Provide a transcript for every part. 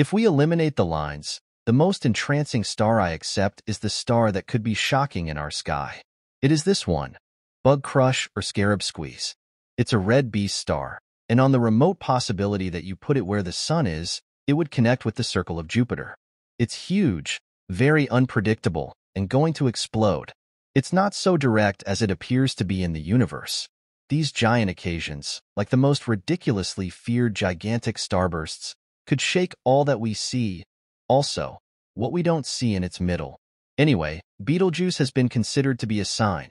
If we eliminate the lines, the most entrancing star I accept is the star that could be shocking in our sky. It is this one, Bug Crush or Scarab Squeeze. It's a red beast star, and on the remote possibility that you put it where the sun is, it would connect with the circle of Jupiter. It's huge, very unpredictable, and going to explode. It's not so direct as it appears to be in the universe. These giant occasions, like the most ridiculously feared gigantic starbursts, could shake all that we see, also, what we don't see in its middle. Anyway, Betelgeuse has been considered to be a sign,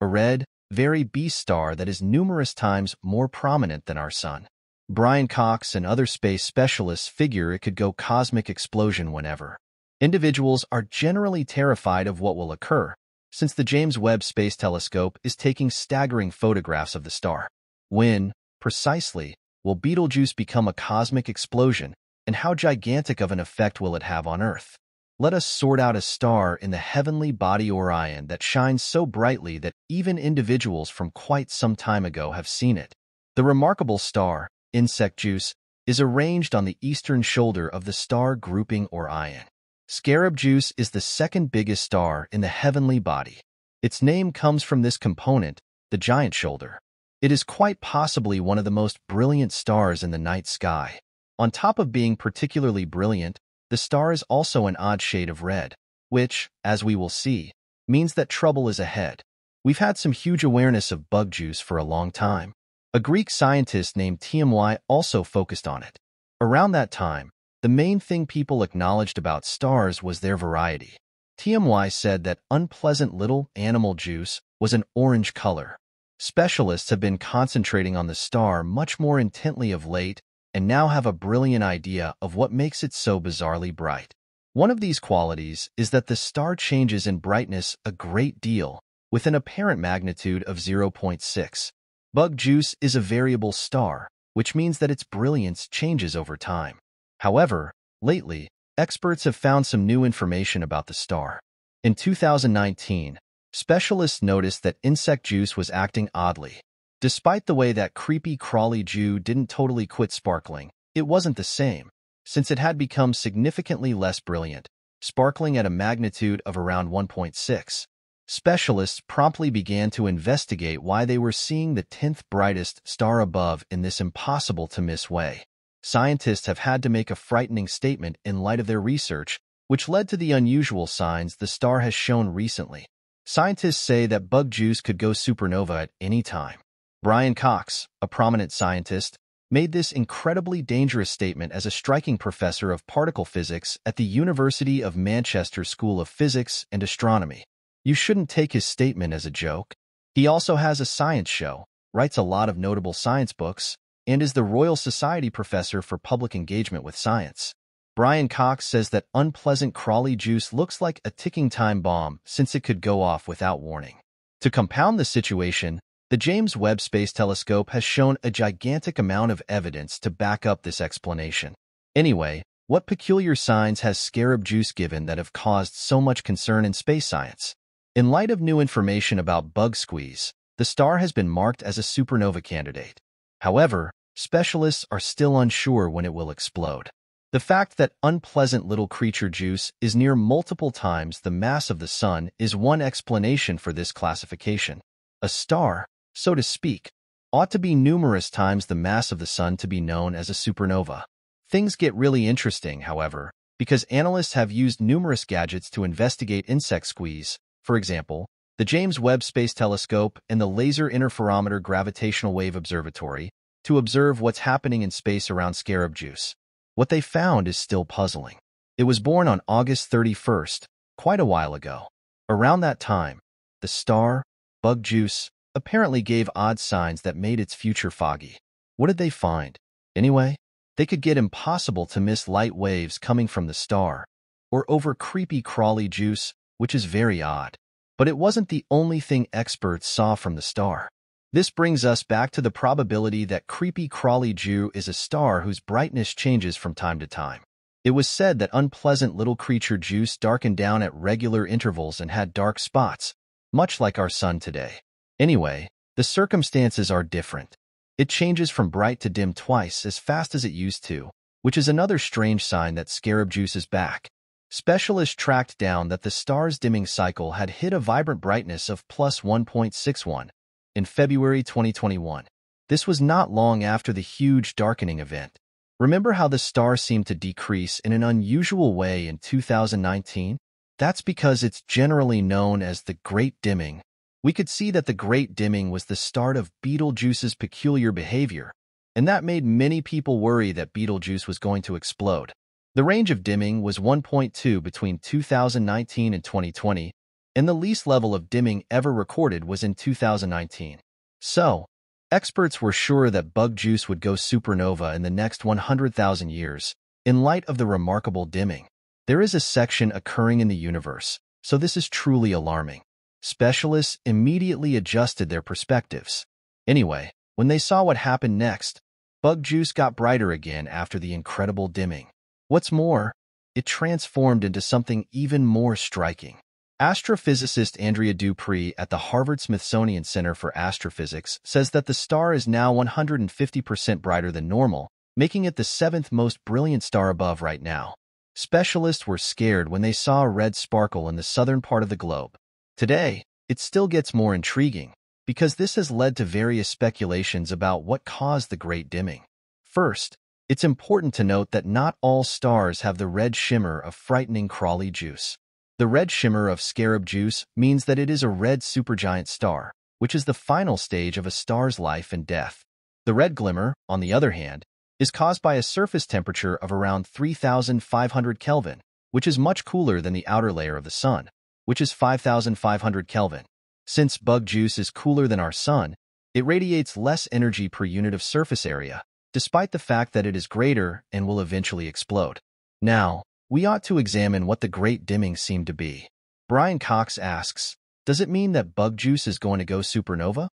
a red, very beast star that is numerous times more prominent than our sun. Brian Cox and other space specialists figure it could go cosmic explosion whenever. Individuals are generally terrified of what will occur, since the James Webb Space Telescope is taking staggering photographs of the star. When, precisely, will Betelgeuse become a cosmic explosion, and how gigantic of an effect will it have on Earth? Let us sort out a star in the heavenly body Orion that shines so brightly that even individuals from quite some time ago have seen it. The remarkable star, Insect Juice, is arranged on the eastern shoulder of the star grouping Orion. Scarab Juice is the second biggest star in the heavenly body. Its name comes from this component, the giant shoulder. It is quite possibly one of the most brilliant stars in the night sky. On top of being particularly brilliant, the star is also an odd shade of red, which, as we will see, means that trouble is ahead. We've had some huge awareness of bug juice for a long time. A Greek scientist named TMY also focused on it. Around that time, the main thing people acknowledged about stars was their variety. TMY said that unpleasant little animal juice was an orange color. Specialists have been concentrating on the star much more intently of late and now have a brilliant idea of what makes it so bizarrely bright. One of these qualities is that the star changes in brightness a great deal, with an apparent magnitude of 0.6. Bug Juice is a variable star, which means that its brilliance changes over time. However, lately, experts have found some new information about the star. In 2019, specialists noticed that insect juice was acting oddly, Despite the way that creepy crawly Jew didn't totally quit sparkling, it wasn't the same, since it had become significantly less brilliant, sparkling at a magnitude of around 1.6. Specialists promptly began to investigate why they were seeing the 10th brightest star above in this impossible-to-miss way. Scientists have had to make a frightening statement in light of their research, which led to the unusual signs the star has shown recently. Scientists say that bug juice could go supernova at any time. Brian Cox, a prominent scientist, made this incredibly dangerous statement as a striking professor of particle physics at the University of Manchester School of Physics and Astronomy. You shouldn't take his statement as a joke. He also has a science show, writes a lot of notable science books, and is the Royal Society Professor for Public Engagement with Science. Brian Cox says that unpleasant crawly juice looks like a ticking time bomb since it could go off without warning. To compound the situation, the James Webb Space Telescope has shown a gigantic amount of evidence to back up this explanation. Anyway, what peculiar signs has scarab juice given that have caused so much concern in space science? In light of new information about bug squeeze, the star has been marked as a supernova candidate. However, specialists are still unsure when it will explode. The fact that unpleasant little creature juice is near multiple times the mass of the Sun is one explanation for this classification. A star, so to speak, ought to be numerous times the mass of the Sun to be known as a supernova. Things get really interesting, however, because analysts have used numerous gadgets to investigate insect squeeze, for example, the James Webb Space Telescope and the Laser Interferometer Gravitational Wave Observatory, to observe what's happening in space around scarab juice. What they found is still puzzling. It was born on August 31st, quite a while ago. Around that time, the star, bug juice, apparently gave odd signs that made its future foggy. What did they find? Anyway, they could get impossible to miss light waves coming from the star, or over creepy crawly juice, which is very odd. But it wasn't the only thing experts saw from the star. This brings us back to the probability that creepy crawly Jew is a star whose brightness changes from time to time. It was said that unpleasant little creature juice darkened down at regular intervals and had dark spots, much like our sun today. Anyway, the circumstances are different. It changes from bright to dim twice as fast as it used to, which is another strange sign that scarab juice is back. Specialists tracked down that the star's dimming cycle had hit a vibrant brightness of plus 1.61 in February 2021. This was not long after the huge darkening event. Remember how the star seemed to decrease in an unusual way in 2019? That's because it's generally known as the Great Dimming. We could see that the Great Dimming was the start of Betelgeuse's peculiar behavior, and that made many people worry that Betelgeuse was going to explode. The range of dimming was 1.2 between 2019 and 2020, and the least level of dimming ever recorded was in 2019. So, experts were sure that bug juice would go supernova in the next 100,000 years, in light of the remarkable dimming. There is a section occurring in the universe, so this is truly alarming. Specialists immediately adjusted their perspectives. Anyway, when they saw what happened next, bug juice got brighter again after the incredible dimming. What's more, it transformed into something even more striking. Astrophysicist Andrea Dupree at the Harvard-Smithsonian Center for Astrophysics says that the star is now 150% brighter than normal, making it the seventh most brilliant star above right now. Specialists were scared when they saw a red sparkle in the southern part of the globe. Today, it still gets more intriguing, because this has led to various speculations about what caused the great dimming. First, it's important to note that not all stars have the red shimmer of frightening Crawley juice. The red shimmer of scarab juice means that it is a red supergiant star, which is the final stage of a star's life and death. The red glimmer, on the other hand, is caused by a surface temperature of around 3,500 Kelvin, which is much cooler than the outer layer of the sun, which is 5,500 Kelvin. Since bug juice is cooler than our sun, it radiates less energy per unit of surface area, despite the fact that it is greater and will eventually explode. Now, we ought to examine what the great dimming seemed to be. Brian Cox asks, does it mean that bug juice is going to go supernova?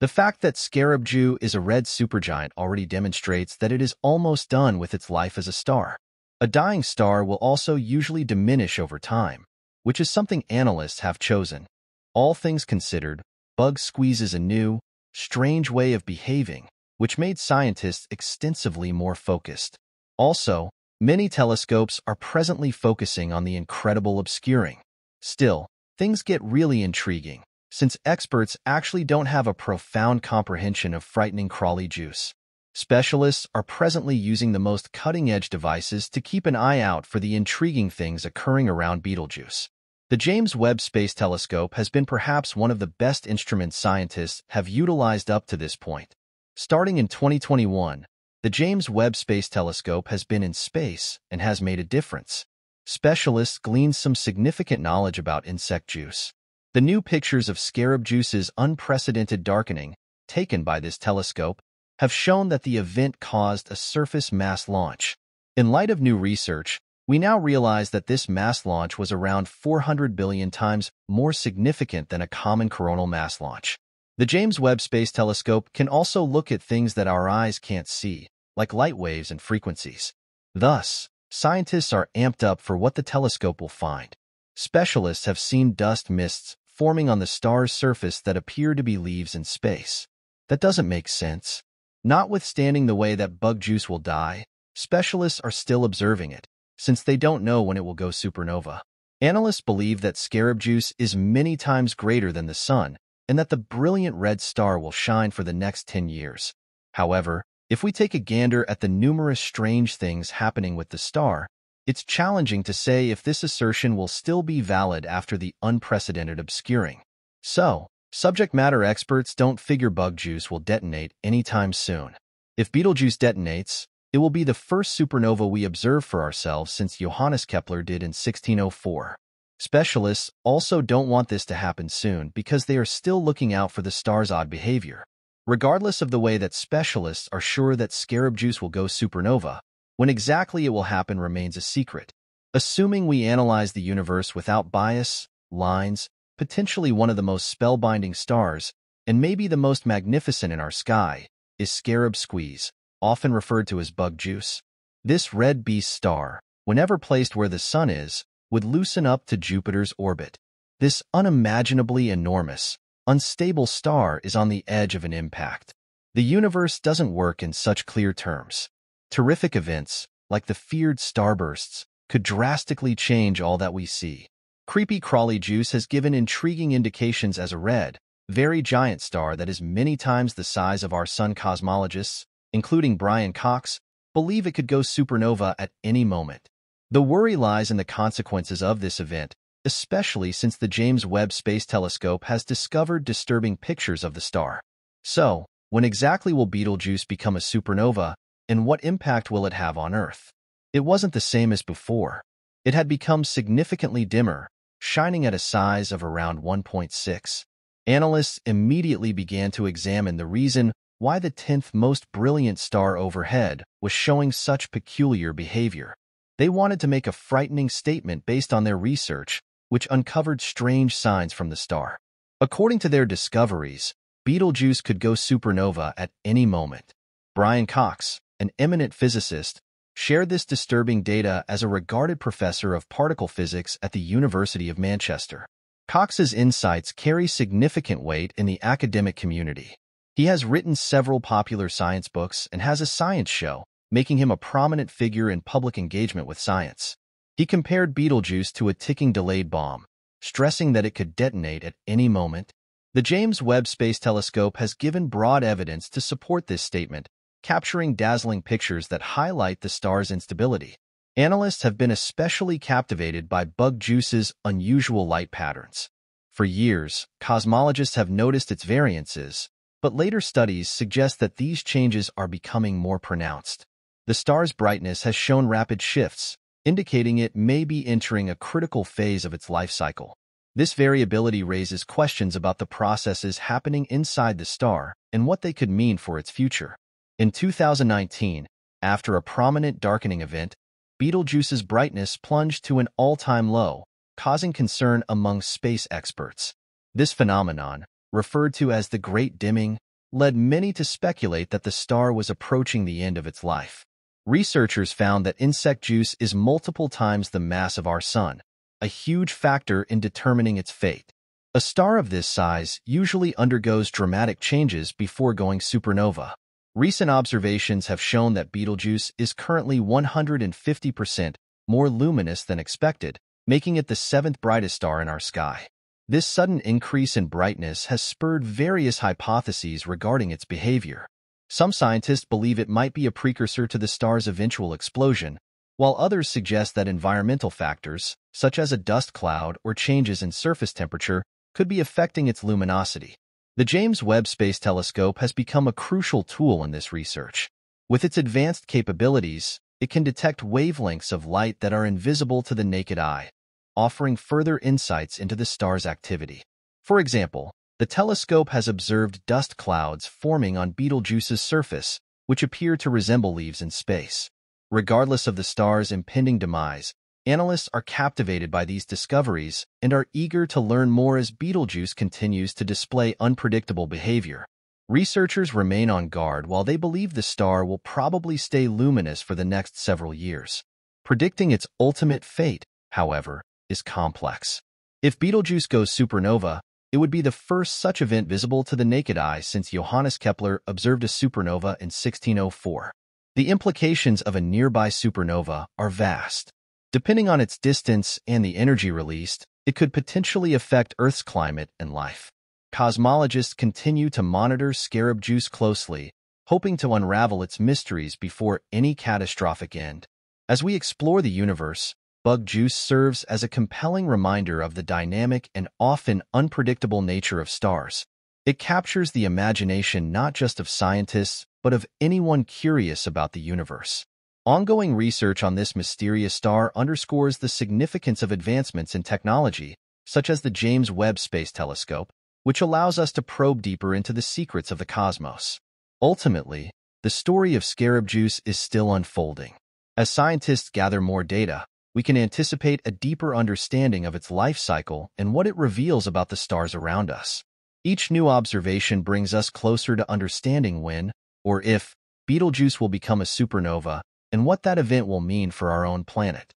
The fact that Scarab Jew is a red supergiant already demonstrates that it is almost done with its life as a star. A dying star will also usually diminish over time, which is something analysts have chosen. All things considered, Bug squeezes a new, strange way of behaving which made scientists extensively more focused. Also, many telescopes are presently focusing on the incredible obscuring. Still, things get really intriguing, since experts actually don't have a profound comprehension of frightening Crawley juice. Specialists are presently using the most cutting-edge devices to keep an eye out for the intriguing things occurring around Betelgeuse. The James Webb Space Telescope has been perhaps one of the best instruments scientists have utilized up to this point. Starting in 2021, the James Webb Space Telescope has been in space and has made a difference. Specialists gleaned some significant knowledge about insect juice. The new pictures of scarab juice's unprecedented darkening, taken by this telescope, have shown that the event caused a surface mass launch. In light of new research, we now realize that this mass launch was around 400 billion times more significant than a common coronal mass launch. The James Webb Space Telescope can also look at things that our eyes can't see, like light waves and frequencies. Thus, scientists are amped up for what the telescope will find. Specialists have seen dust mists forming on the star's surface that appear to be leaves in space. That doesn't make sense. Notwithstanding the way that bug juice will die, specialists are still observing it, since they don't know when it will go supernova. Analysts believe that scarab juice is many times greater than the sun, and that the brilliant red star will shine for the next 10 years. However, if we take a gander at the numerous strange things happening with the star, it's challenging to say if this assertion will still be valid after the unprecedented obscuring. So, subject matter experts don't figure bug juice will detonate anytime soon. If Betelgeuse detonates, it will be the first supernova we observe for ourselves since Johannes Kepler did in 1604. Specialists also don't want this to happen soon because they are still looking out for the star's odd behavior. Regardless of the way that specialists are sure that scarab juice will go supernova, when exactly it will happen remains a secret. Assuming we analyze the universe without bias, lines, potentially one of the most spellbinding stars, and maybe the most magnificent in our sky, is Scarab Squeeze, often referred to as bug juice. This red beast star, whenever placed where the sun is, would loosen up to Jupiter's orbit. This unimaginably enormous, unstable star is on the edge of an impact. The universe doesn't work in such clear terms. Terrific events, like the feared starbursts, could drastically change all that we see. Creepy Crawly Juice has given intriguing indications as a red, very giant star that is many times the size of our sun cosmologists, including Brian Cox, believe it could go supernova at any moment. The worry lies in the consequences of this event, especially since the James Webb Space Telescope has discovered disturbing pictures of the star. So, when exactly will Betelgeuse become a supernova, and what impact will it have on Earth? It wasn't the same as before. It had become significantly dimmer, shining at a size of around 1.6. Analysts immediately began to examine the reason why the 10th most brilliant star overhead was showing such peculiar behavior. They wanted to make a frightening statement based on their research, which uncovered strange signs from the star. According to their discoveries, Betelgeuse could go supernova at any moment. Brian Cox, an eminent physicist, shared this disturbing data as a regarded professor of particle physics at the University of Manchester. Cox's insights carry significant weight in the academic community. He has written several popular science books and has a science show, making him a prominent figure in public engagement with science. He compared Betelgeuse to a ticking delayed bomb, stressing that it could detonate at any moment the James Webb Space Telescope has given broad evidence to support this statement, capturing dazzling pictures that highlight the star's instability. Analysts have been especially captivated by Bug Juice's unusual light patterns. For years, cosmologists have noticed its variances, but later studies suggest that these changes are becoming more pronounced. The star's brightness has shown rapid shifts, indicating it may be entering a critical phase of its life cycle. This variability raises questions about the processes happening inside the star and what they could mean for its future. In 2019, after a prominent darkening event, Betelgeuse's brightness plunged to an all-time low, causing concern among space experts. This phenomenon, referred to as the Great Dimming, led many to speculate that the star was approaching the end of its life. Researchers found that insect juice is multiple times the mass of our sun, a huge factor in determining its fate. A star of this size usually undergoes dramatic changes before going supernova. Recent observations have shown that Betelgeuse is currently 150% more luminous than expected, making it the seventh brightest star in our sky. This sudden increase in brightness has spurred various hypotheses regarding its behavior. Some scientists believe it might be a precursor to the star's eventual explosion, while others suggest that environmental factors, such as a dust cloud or changes in surface temperature, could be affecting its luminosity. The James Webb Space Telescope has become a crucial tool in this research. With its advanced capabilities, it can detect wavelengths of light that are invisible to the naked eye, offering further insights into the star's activity. For example, the telescope has observed dust clouds forming on Betelgeuse's surface, which appear to resemble leaves in space. Regardless of the star's impending demise, analysts are captivated by these discoveries and are eager to learn more as Betelgeuse continues to display unpredictable behavior. Researchers remain on guard while they believe the star will probably stay luminous for the next several years. Predicting its ultimate fate, however, is complex. If Betelgeuse goes supernova, it would be the first such event visible to the naked eye since Johannes Kepler observed a supernova in 1604. The implications of a nearby supernova are vast. Depending on its distance and the energy released, it could potentially affect Earth's climate and life. Cosmologists continue to monitor Scarab Juice closely, hoping to unravel its mysteries before any catastrophic end. As we explore the universe, Bug Juice serves as a compelling reminder of the dynamic and often unpredictable nature of stars. It captures the imagination not just of scientists, but of anyone curious about the universe. Ongoing research on this mysterious star underscores the significance of advancements in technology, such as the James Webb Space Telescope, which allows us to probe deeper into the secrets of the cosmos. Ultimately, the story of Scarab Juice is still unfolding. As scientists gather more data, we can anticipate a deeper understanding of its life cycle and what it reveals about the stars around us. Each new observation brings us closer to understanding when, or if, Betelgeuse will become a supernova and what that event will mean for our own planet.